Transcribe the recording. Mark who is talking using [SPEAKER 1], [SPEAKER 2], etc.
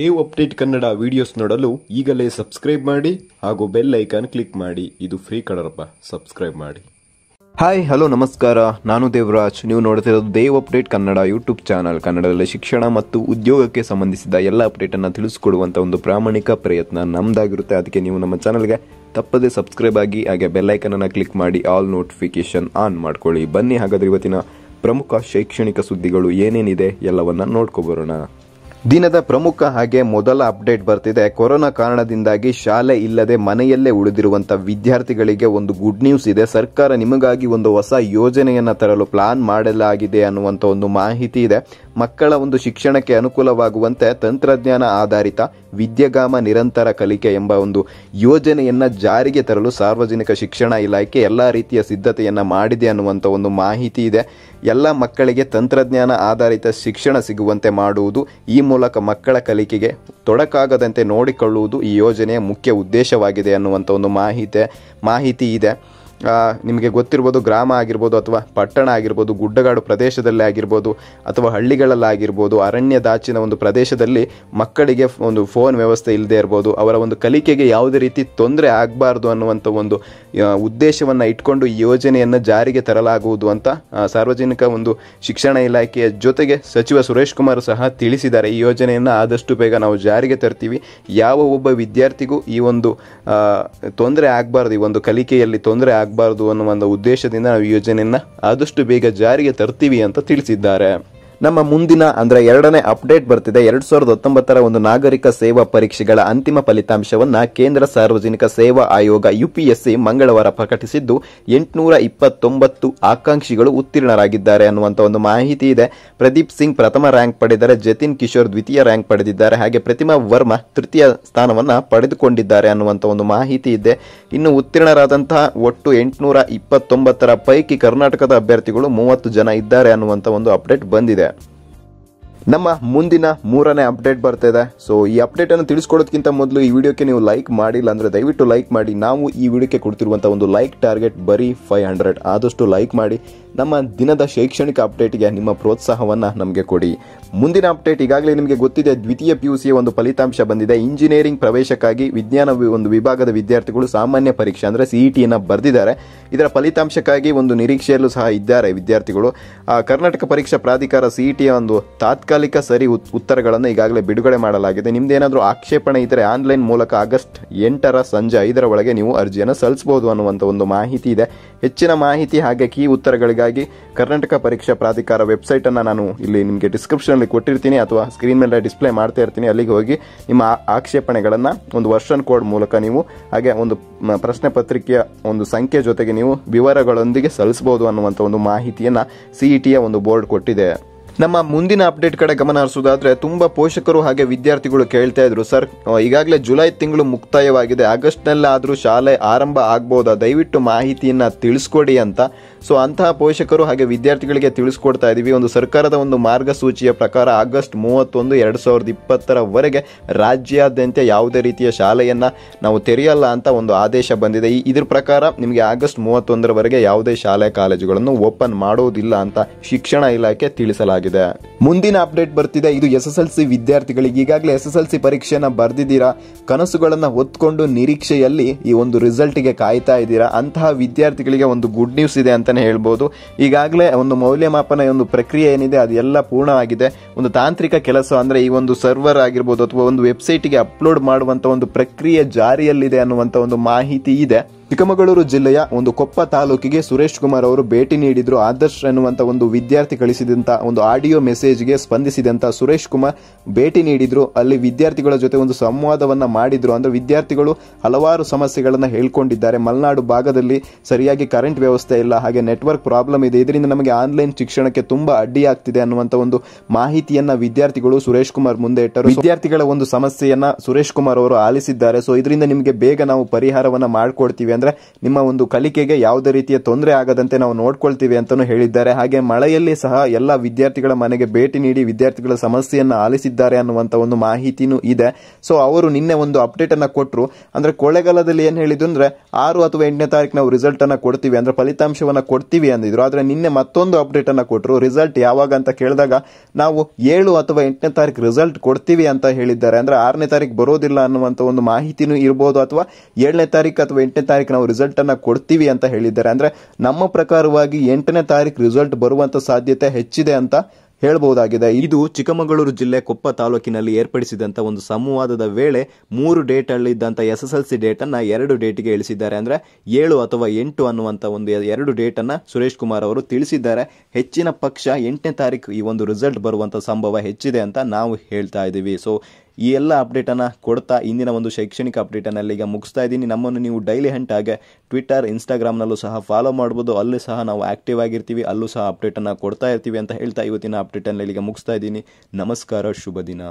[SPEAKER 1] Dev update Kannada videos ನೋಡಲು ಈಗಲೇ subscribe ಮಾಡಿ ಹಾಗೂ ಬೆಲ್ ಐಕಾನ್ ಕ್ಲಿಕ್ ಮಾಡಿ. ಇದು ಫ್ರೀ ಕಡರಪ್ಪ ಸಬ್ಸ್ಕ್ರೈಬ್ ಮಾಡಿ.
[SPEAKER 2] ಹಾಯ್ ಹಲೋ ನಮಸ್ಕಾರ. ನಾನು ದೇವರಾಜ್. ನೀವು ನೋಡ್ತಿರೋದು Dev update Kannada YouTube channel ಕನ್ನಡದಲ್ಲಿ ಶಿಕ್ಷಣ ಮತ್ತು ಉದ್ಯೋಗಕ್ಕೆ ಸಂಬಂಧಿಸಿದ ಎಲ್ಲ ಅಪ್ಡೇಟನ್ನು ತಿಳಿಸ್ಕೊಡುವಂಥ ಒಂದು ಪ್ರಾಮಾಣಿಕ ಪ್ರಯತ್ನ ನಮ್ದಾಗಿರುತ್ತೆ. ಅದಕ್ಕೆ ನೀವು ನಮ್ಮ ಚಾನಲ್ಗೆ ತಪ್ಪದೇ ಸಬ್ಸ್ಕ್ರೈಬ್ ಆಗಿ, ಹಾಗೆ ಬೆಲ್ಲೈಕನನ್ನು ಕ್ಲಿಕ್ ಮಾಡಿ ಆಲ್ ನೋಟಿಫಿಕೇಶನ್ ಆನ್ ಮಾಡ್ಕೊಳ್ಳಿ. ಬನ್ನಿ, ಹಾಗಾದ್ರೆ ಇವತ್ತಿನ ಪ್ರಮುಖ ಶೈಕ್ಷಣಿಕ ಸುದ್ದಿಗಳು ಏನೇನಿದೆ ಎಲ್ಲವನ್ನ ನೋಡ್ಕೊಬರೋಣ ದಿನದ ಪ್ರಮುಖ ಹಾಗೆ ಮೊದಲ ಅಪ್ಡೇಟ್ ಬರ್ತಿದೆ. ಕೊರೋನಾ ಕಾರಣದಿಂದಾಗಿ ಶಾಲೆ ಇಲ್ಲದೆ ಮನೆಯಲ್ಲೇ ಉಳಿದಿರುವಂತ ವಿದ್ಯಾರ್ಥಿಗಳಿಗೆ ಒಂದು ಗುಡ್ ನ್ಯೂಸ್ ಇದೆ. ಸರ್ಕಾರ ನಿಮಗಾಗಿ ಒಂದು ಹೊಸ ಯೋಜನೆಯನ್ನ ತರಲು ಪ್ಲಾನ್ ಮಾಡಲಾಗಿದೆ ಅನ್ನುವಂತ ಒಂದು ಮಾಹಿತಿ ಇದೆ. ಮಕ್ಕಳ ಒಂದು ಶಿಕ್ಷಣಕ್ಕೆ ಅನುಕೂಲವಾಗುವಂತೆ ತಂತ್ರಜ್ಞಾನ ಆಧಾರಿತ ವಿದ್ಯಾಗಾಮ ನಿರಂತರ ಕಲಿಕೆ ಎಂಬ ಒಂದು ಯೋಜನೆಯನ್ನು ಜಾರಿಗೆ ತರಲು ಸಾರ್ವಜನಿಕ ಶಿಕ್ಷಣ ಇಲಾಖೆ ಎಲ್ಲ ರೀತಿಯ ಸಿದ್ಧತೆಯನ್ನು ಮಾಡಿದೆ ಅನ್ನುವಂಥ ಒಂದು ಮಾಹಿತಿ ಇದೆ. ಎಲ್ಲ ಮಕ್ಕಳಿಗೆ ತಂತ್ರಜ್ಞಾನ ಆಧಾರಿತ ಶಿಕ್ಷಣ ಸಿಗುವಂತೆ ಮಾಡುವುದು ಈ ಮೂಲಕ ಮಕ್ಕಳ ಕಲಿಕೆಗೆ ತೊಡಕಾಗದಂತೆ ನೋಡಿಕೊಳ್ಳುವುದು ಈ ಯೋಜನೆಯ ಮುಖ್ಯ ಉದ್ದೇಶವಾಗಿದೆ ಅನ್ನುವಂಥ ಒಂದು ಮಾಹಿತಿ ಮಾಹಿತಿ ಇದೆ. ನಿಮಗೆ ಗೊತ್ತಿರ್ಬೋದು ಗ್ರಾಮ ಆಗಿರ್ಬೋದು ಅಥವಾ ಪಟ್ಟಣ ಆಗಿರ್ಬೋದು, ಗುಡ್ಡಗಾಡು ಪ್ರದೇಶದಲ್ಲಿ ಆಗಿರ್ಬೋದು ಅಥವಾ ಹಳ್ಳಿಗಳಲ್ಲಾಗಿರ್ಬೋದು ಅರಣ್ಯದಾಚಿನ ಒಂದು ಪ್ರದೇಶದಲ್ಲಿ ಮಕ್ಕಳಿಗೆ ಒಂದು ಫೋನ್ ವ್ಯವಸ್ಥೆ ಇಲ್ಲದೆ ಇರ್ಬೋದು, ಅವರ ಒಂದು ಕಲಿಕೆಗೆ ಯಾವುದೇ ರೀತಿ ತೊಂದರೆ ಆಗಬಾರ್ದು ಅನ್ನುವಂಥ ಒಂದು ಉದ್ದೇಶವನ್ನು ಇಟ್ಕೊಂಡು ಈ ಯೋಜನೆಯನ್ನು ಜಾರಿಗೆ ತರಲಾಗುವುದು ಅಂತ ಸಾರ್ವಜನಿಕ ಒಂದು ಶಿಕ್ಷಣ ಇಲಾಖೆಯ ಜೊತೆಗೆ ಸಚಿವ ಸುರೇಶ್ ಕುಮಾರ್ ಸಹ ತಿಳಿಸಿದ್ದಾರೆ. ಈ ಯೋಜನೆಯನ್ನು ಆದಷ್ಟು ಬೇಗ ನಾವು ಜಾರಿಗೆ ತರ್ತೀವಿ. ಯಾವ ಒಬ್ಬ ವಿದ್ಯಾರ್ಥಿಗೂ ಈ ಒಂದು ತೊಂದರೆ ಆಗಬಾರ್ದು, ಈ ಒಂದು ಕಲಿಕೆಯಲ್ಲಿ ತೊಂದರೆ ಆಗಬಾರ್ದು ಅನ್ನುವ ಒಂದು ಉದ್ದೇಶದಿಂದ ನಾವು ಯೋಜನೆಯನ್ನು ಆದಷ್ಟು ಬೇಗ ಜಾರಿಗೆ ತರ್ತೀವಿ ಅಂತ ತಿಳಿಸಿದ್ದಾರೆ. ನಮ್ಮ ಮುಂದಿನ, ಅಂದ್ರೆ ಎರಡನೇ ಅಪ್ಡೇಟ್ ಬರ್ತಿದೆ. ಎರಡ್ ಸಾವಿರದ ಹತ್ತೊಂಬತ್ತರ ಒಂದು ನಾಗರಿಕ ಸೇವಾ ಪರೀಕ್ಷೆಗಳ ಅಂತಿಮ ಫಲಿತಾಂಶವನ್ನ ಕೇಂದ್ರ ಸಾರ್ವಜನಿಕ ಸೇವಾ ಆಯೋಗ ಯುಪಿಎಸ್ಸಿ ಮಂಗಳವಾರ ಪ್ರಕಟಿಸಿದ್ದು, ಎಂಟುನೂರ ಇಪ್ಪತ್ತೊಂಬತ್ತು ಆಕಾಂಕ್ಷಿಗಳು ಉತ್ತೀರ್ಣರಾಗಿದ್ದಾರೆ ಅನ್ನುವಂತ ಒಂದು ಮಾಹಿತಿ ಇದೆ. ಪ್ರದೀಪ್ ಸಿಂಗ್ ಪ್ರಥಮ ರ್ಯಾಂಕ್ ಪಡೆದರೆ ಜತಿನ್ ಕಿಶೋರ್ ದ್ವಿತೀಯ ರ್ಯಾಂಕ್ ಪಡೆದಿದ್ದಾರೆ. ಹಾಗೆ ಪ್ರತಿಮಾ ವರ್ಮಾ ತೃತೀಯ ಸ್ಥಾನವನ್ನ ಪಡೆದುಕೊಂಡಿದ್ದಾರೆ ಅನ್ನುವಂತ ಒಂದು ಮಾಹಿತಿ ಇದೆ. ಇನ್ನು ಉತ್ತೀರ್ಣರಾದಂತಹ ಒಟ್ಟು ಎಂಟುನೂರ ಇಪ್ಪತ್ತೊಂಬತ್ತರ ಪೈಕಿ ಕರ್ನಾಟಕದ ಅಭ್ಯರ್ಥಿಗಳು ಮೂವತ್ತು ಜನ ಇದ್ದಾರೆ ಅನ್ನುವಂತ ಒಂದು ಅಪ್ಡೇಟ್ ಬಂದಿದೆ. ನಮ್ಮ ಮುಂದಿನ ಮೂರನೇ ಅಪ್ಡೇಟ್ ಬರ್ತಾ ಇದೆ. ಸೊ ಈ ಅಪ್ಡೇಟ್ ಅನ್ನು ತಿಳಿಸ್ಕೊಡೋದಕ್ಕಿಂತ ಮೊದಲು ಈ ವಿಡಿಯೋಕ್ಕೆ ನೀವು ಲೈಕ್ ಮಾಡಿಲ್ಲ ಅಂದ್ರೆ ದಯವಿಟ್ಟು ಲೈಕ್ ಮಾಡಿ. ನಾವು ಈ ವಿಡಿಯೋಕ್ಕೆ ಕೊಡ್ತಿರುವಂಥ ಒಂದು ಲೈಕ್ ಟಾರ್ಗೆಟ್ ಬರೀ ಫೈವ್ ಹಂಡ್ರೆಡ್ ಆದಷ್ಟು ಲೈಕ್ ಮಾಡಿ. ನಮ್ಮ ದಿನದ ಶೈಕ್ಷಣಿಕ ಅಪ್ಡೇಟ್ಗೆ ನಿಮ್ಮ ಪ್ರೋತ್ಸಾಹವನ್ನ ನಮಗೆ ಕೊಡಿ. ಮುಂದಿನ ಅಪ್ಡೇಟ್ ಈಗಾಗಲೇ ನಿಮಗೆ ಗೊತ್ತಿದೆ, ದ್ವಿತೀಯ ಪಿಯುಸಿಯ ಒಂದು ಫಲಿತಾಂಶ ಬಂದಿದೆ. ಇಂಜಿನಿಯರಿಂಗ್ ಪ್ರವೇಶಕ್ಕಾಗಿ ವಿಜ್ಞಾನ ಒಂದು ವಿಭಾಗದ ವಿದ್ಯಾರ್ಥಿಗಳು ಸಾಮಾನ್ಯ ಪರೀಕ್ಷೆ ಅಂದ್ರೆ ಸಿಇಟಿಯನ್ನು ಬರೆದಿದ್ದಾರೆ. ಇದರ ಫಲಿತಾಂಶಕ್ಕಾಗಿ ಒಂದು ನಿರೀಕ್ಷೆಯಲ್ಲೂ ಸಹ ಇದ್ದಾರೆ ವಿದ್ಯಾರ್ಥಿಗಳು. ಕರ್ನಾಟಕ ಪರೀಕ್ಷಾ ಪ್ರಾಧಿಕಾರ ಸಿಇಟಿಯ ಒಂದು ತಾತ್ಕಾಲಿಕ ಸರಿ ಉತ್- ಉತ್ತರಗಳನ್ನು ಈಗಾಗಲೇ ಬಿಡುಗಡೆ ಮಾಡಲಾಗಿದೆ. ನಿಮ್ದೇನಾದರೂ ಆಕ್ಷೇಪಣೆ ಇದ್ದರೆ ಆನ್ಲೈನ್ ಮೂಲಕ ಆಗಸ್ಟ್ ಎಂಟರ ಸಂಜೆ ಐದರ ಒಳಗೆ ನೀವು ಅರ್ಜಿಯನ್ನು ಸಲ್ಲಿಸಬಹುದು ಅನ್ನುವಂಥ ಒಂದು ಮಾಹಿತಿ ಇದೆ. ಹೆಚ್ಚಿನ ಮಾಹಿತಿ ಹಾಗೆ ಕೀ ಉತ್ತರಗಳಿಗಾಗಿ ಕರ್ನಾಟಕ ಪರೀಕ್ಷಾ ಪ್ರಾಧಿಕಾರ ವೆಬ್ಸೈಟನ್ನು ನಾನು ಇಲ್ಲಿ ನಿಮಗೆ ಡಿಸ್ಕ್ರಿಪ್ಷನಲ್ಲಿ ಕೊಟ್ಟಿರ್ತೀನಿ ಅಥವಾ ಸ್ಕ್ರೀನ್ ಮೇಲೆ ಡಿಸ್ಪ್ಲೇ ಮಾಡ್ತಾ ಇರ್ತೀನಿ. ಅಲ್ಲಿಗೆ ಹೋಗಿ ನಿಮ್ಮ ಆಕ್ಷೇಪಣೆಗಳನ್ನು ಒಂದು ವರ್ಷನ್ ಕೋಡ್ ಮೂಲಕ ನೀವು ಹಾಗೆ ಒಂದು ಪ್ರಶ್ನೆ ಪತ್ರಿಕೆಯ ಒಂದು ಸಂಖ್ಯೆ ಜೊತೆಗೆ ನೀವು ವಿವರಗಳೊಂದಿಗೆ ಸಲ್ಲಿಸಬಹುದು ಅನ್ನುವಂಥ ಒಂದು ಮಾಹಿತಿಯನ್ನು ಸಿಇಟಿಯ ಒಂದು ಬೋರ್ಡ್ ಕೊಟ್ಟಿದೆ. ನಮ್ಮ ಮುಂದಿನ ಅಪ್ಡೇಟ್ ಕಡೆ ಗಮನ ಹರಿಸೋದಾದ್ರೆ ತುಂಬಾ ಪೋಷಕರು ಹಾಗೆ ವಿದ್ಯಾರ್ಥಿಗಳು ಕೇಳ್ತಾ ಇದ್ರು, ಸರ್ ಈಗಾಗಲೇ ಜುಲೈ ತಿಂಗಳು ಮುಕ್ತಾಯವಾಗಿದೆ. ಆಗಸ್ಟ್ ಆದರೂ ಶಾಲೆ ಆರಂಭ ಆಗ್ಬೋದಾ? ದಯವಿಟ್ಟು ಮಾಹಿತಿಯನ್ನು ತಿಳಿಸ್ಕೊಡಿ ಅಂತ ಸೊ ಅಂತಹ ಪೋಷಕರು ಹಾಗೆ ವಿದ್ಯಾರ್ಥಿಗಳಿಗೆ ತಿಳಿಸ್ಕೊಡ್ತಾ ಇದ್ದೀವಿ ಒಂದು ಸರ್ಕಾರದ ಒಂದು ಮಾರ್ಗಸೂಚಿಯ ಪ್ರಕಾರ ಆಗಸ್ಟ್ ಮೂವತ್ತೊಂದು, ಎರಡು ಸಾವಿರದ ಇಪ್ಪತ್ತರವರೆಗೆ ರಾಜ್ಯಾದ್ಯಂತ ಯಾವುದೇ ರೀತಿಯ ಶಾಲೆಯನ್ನು ನಾವು ತೆರೆಯಲ್ಲ ಅಂತ ಒಂದು ಆದೇಶ ಬಂದಿದೆ. ಈ ಇದ್ರ ಪ್ರಕಾರ ನಿಮಗೆ ಆಗಸ್ಟ್ ಮೂವತ್ತೊಂದರವರೆಗೆ ಯಾವುದೇ ಶಾಲೆ, ಕಾಲೇಜುಗಳನ್ನು ಓಪನ್ ಮಾಡೋದಿಲ್ಲ ಅಂತ ಶಿಕ್ಷಣ ಇಲಾಖೆ ತಿಳಿಸಲಾಗಿದೆ. ಮುಂದಿನ ಅಪ್ಡೇಟ್ ಬರ್ತಿದೆ. ಇದು ಎಸ್ ಎಸ್ ಎಲ್ ಸಿ ವಿದ್ಯಾರ್ಥಿಗಳಿಗೆ. ಈಗಾಗಲೇ ಎಸ್ ಎಸ್ ಎಲ್ ಸಿ ಪರೀಕ್ಷೆನ ಬರೆದಿದ್ದೀರಾ? ಕನಸುಗಳನ್ನು ಹೊತ್ಕೊಂಡು ನಿರೀಕ್ಷೆಯಲ್ಲಿ ಈ ಒಂದು ರಿಸಲ್ಟ್ಗೆ ಕಾಯ್ತಾ ಇದ್ದೀರಾ? ಅಂತಹ ವಿದ್ಯಾರ್ಥಿಗಳಿಗೆ ಒಂದು ಗುಡ್ ನ್ಯೂಸ್ ಇದೆ ಅಂತಾನೆ ಹೇಳ್ಬೋದು. ಈಗಾಗಲೇ ಒಂದು ಮೌಲ್ಯಮಾಪನ ಒಂದು ಪ್ರಕ್ರಿಯೆ ಏನಿದೆ ಅದೆಲ್ಲ ಪೂರ್ಣವಾಗಿದೆ. ಒಂದು ತಾಂತ್ರಿಕ ಕೆಲಸ ಅಂದರೆ ಈ ಒಂದು ಸರ್ವರ್ ಆಗಿರ್ಬೋದು ಅಥವಾ ಒಂದು ವೆಬ್ಸೈಟಿಗೆ ಅಪ್ಲೋಡ್ ಮಾಡುವಂಥ ಒಂದು ಪ್ರಕ್ರಿಯೆ ಜಾರಿಯಲ್ಲಿದೆ ಅನ್ನುವಂಥ ಒಂದು ಮಾಹಿತಿ ಇದೆ. ಚಿಕ್ಕಮಗಳೂರು ಜಿಲ್ಲೆಯ ಒಂದು ಕೊಪ್ಪ ತಾಲೂಕಿಗೆ ಸುರೇಶ್ ಕುಮಾರ್ ಅವರು ಭೇಟಿ ನೀಡಿದ್ರು. ಆದರ್ಶ್ ಎನ್ನುವಂತ ಒಂದು ವಿದ್ಯಾರ್ಥಿ ಕಳಿಸಿದಂತ ಒಂದು ಆಡಿಯೋ ಮೆಸೇಜ್ಗೆ ಸ್ಪಂದಿಸಿದಂತ ಸುರೇಶ್ ಕುಮಾರ್ ಭೇಟಿ ನೀಡಿದ್ರು. ಅಲ್ಲಿ ವಿದ್ಯಾರ್ಥಿಗಳ ಜೊತೆ ಒಂದು ಸಂವಾದವನ್ನ ಮಾಡಿದ್ರು. ಅಂದ್ರೆ ವಿದ್ಯಾರ್ಥಿಗಳು ಹಲವಾರು ಸಮಸ್ಯೆಗಳನ್ನ ಹೇಳ್ಕೊಂಡಿದ್ದಾರೆ. ಮಲೆನಾಡು ಭಾಗದಲ್ಲಿ ಸರಿಯಾಗಿ ಕರೆಂಟ್ ವ್ಯವಸ್ಥೆ ಇಲ್ಲ. ಹಾಗೆ ನೆಟ್ವರ್ಕ್ ಪ್ರಾಬ್ಲಮ್ ಇದೆ. ಇದರಿಂದ ನಮಗೆ ಆನ್ಲೈನ್ ಶಿಕ್ಷಣಕ್ಕೆ ತುಂಬಾ ಅಡ್ಡಿಯಾಗ್ತಿದೆ ಅನ್ನುವಂತ ಒಂದು ಮಾಹಿತಿಯನ್ನ ವಿದ್ಯಾರ್ಥಿಗಳು ಸುರೇಶ್ ಕುಮಾರ್ ಮುಂದೆ ಇಟ್ಟರು. ವಿದ್ಯಾರ್ಥಿಗಳ ಒಂದು ಸಮಸ್ಯೆಯನ್ನ ಸುರೇಶ್ ಕುಮಾರ್ ಅವರು ಆಲಿಸಿದ್ದಾರೆ. ಸೊ ಇದರಿಂದ ನಿಮಗೆ ಬೇಗ ನಾವು ಪರಿಹಾರವನ್ನ ಮಾಡ್ಕೊಡ್ತೀವಿ ಅಂದ್ರೆ ನಿಮ್ಮ ಒಂದು ಕಲಿಕೆಗೆ ಯಾವುದೇ ರೀತಿಯ ತೊಂದರೆ ಆಗದಂತೆ ನಾವು ನೋಡ್ಕೊಳ್ತೀವಿ ಅಂತಾನೂ ಹೇಳಿದ್ದಾರೆ. ಹಾಗೆ ಮಳೆಯಲ್ಲಿ ಸಹ ಎಲ್ಲ ವಿದ್ಯಾರ್ಥಿಗಳ ಮನೆಗೆ ಭೇಟಿ ನೀಡಿ ವಿದ್ಯಾರ್ಥಿಗಳ ಸಮಸ್ಯೆಯನ್ನು ಆಲಿಸಿದ್ದಾರೆ ಅನ್ನುವಂತ ಒಂದು ಮಾಹಿತಿನೂ ಇದೆ. ಸೊ ಅವರು ನಿನ್ನೆ ಒಂದು ಅಪ್ಡೇಟ್ ಅನ್ನ ಕೊಟ್ಟರು ಅಂದ್ರೆ ಕೊಳೆಗಾಲದಲ್ಲಿ ಏನ್ ಹೇಳಿದ್ರು ಅಂದ್ರೆ ಆರು ಅಥವಾ ಎಂಟನೇ ತಾರೀಕು ನಾವು ರಿಸಲ್ಟ್ ಅನ್ನ ಕೊಡ್ತೀವಿ. ಅಂದ್ರೆ ಫಲಿತಾಂಶವನ್ನ ಕೊಡ್ತೀವಿ ಅಂದಿದ್ರು. ಆದರೆ ನಿನ್ನೆ ಮತ್ತೊಂದು ಅಪ್ಡೇಟ್ ಅನ್ನ ಕೊಟ್ಟರು ರಿಸಲ್ಟ್ ಯಾವಾಗ ಅಂತ ಕೇಳಿದಾಗ ನಾವು ಏಳು ಅಥವಾ ಎಂಟನೇ ತಾರೀಕು ರಿಸಲ್ಟ್ ಕೊಡ್ತೀವಿ ಅಂತ ಹೇಳಿದ್ದಾರೆ. ಅಂದ್ರೆ ಆರನೇ ತಾರೀಕು ಬರೋದಿಲ್ಲ ಅನ್ನುವಂತ ಒಂದು ಮಾಹಿತಿನೂ ಇರ್ಬೋದು ಅಥವಾ ಏಳನೇ ತಾರೀಕು ಅಥವಾ ಎಂಟನೇ ತಾರೀಕು ನಾವು ರಿಸಲ್ಟ್ ಅನ್ನ ಕೊಡ್ತೀವಿ ಅಂತ ಹೇಳಿದ್ದಾರೆ. ಅಂದ್ರೆ ನಮ್ಮ ಪ್ರಕಾರವಾಗಿ ಎಂಟನೇ ತಾರೀಕು ರಿಸಲ್ಟ್ ಬರುವಂತ ಸಾಧ್ಯತೆ ಹೆಚ್ಚಿದೆ ಅಂತ ಹೇಳಬಹುದಾಗಿದೆ. ಇದು ಚಿಕ್ಕಮಗಳೂರು ಜಿಲ್ಲೆ ಕೊಪ್ಪ ತಾಲೂಕಿನಲ್ಲಿ ಏರ್ಪಡಿಸಿದಂತ ಒಂದು ಸಂವಾದದ ವೇಳೆ ಮೂರು date ಅಲ್ಲಿದ್ದಂತ S S L C date ಅನ್ನ ಎರಡು ಡೇಟ್ಗೆ ಇಳಿಸಿದ್ದಾರೆ. ಅಂದ್ರೆ ಏಳು ಅಥವಾ ಎಂಟು ಅನ್ನುವಂತ ಒಂದು ಎರಡು ಡೇಟ್ ಅನ್ನ ಸುರೇಶ್ ಕುಮಾರ್ ಅವರು ತಿಳಿಸಿದ್ದಾರೆ. ಹೆಚ್ಚಿನ ಪಕ್ಷ ಎಂಟನೇ ತಾರೀಕು ಈ ಒಂದು ರಿಸಲ್ಟ್ ಬರುವಂತ ಸಂಭವ ಹೆಚ್ಚಿದೆ ಅಂತ ನಾವು ಹೇಳ್ತಾ ಇದ್ದೀವಿ. ಸೊ ಈ ಎಲ್ಲ ಅಪ್ಡೇಟನ್ನು ಕೊಡ್ತಾ ಇಂದಿನ ಒಂದು ಶೈಕ್ಷಣಿಕ ಅಪ್ಡೇಟನ್ನು ಈಗ ಮುಗಿಸ್ತಾ ಇದ್ದೀನಿ. ನಮ್ಮನ್ನು ನೀವು ಡೈಲಿ ಹಂಟ್ ಹಾಗೆ ಟ್ವಿಟರ್ ಇನ್ಸ್ಟಾಗ್ರಾಮ್ನಲ್ಲೂ ಸಹ ಫಾಲೋ ಮಾಡ್ಬೋದು. ಅಲ್ಲಿ ಸಹ ನಾವು ಆ್ಯಕ್ಟಿವ್ ಆಗಿರ್ತೀವಿ. ಅಲ್ಲೂ ಸಹ ಅಪ್ಡೇಟನ್ನು ಕೊಡ್ತಾ ಇರ್ತೀವಿ ಅಂತ ಹೇಳ್ತಾ ಇವತ್ತಿನ ಅಪ್ಡೇಟನ್ನು ಇಲ್ಲಿಗೆ ಮುಗಿಸ್ತಾ ಇದ್ದೀನಿ. ನಮಸ್ಕಾರ, ಶುಭ ದಿನ.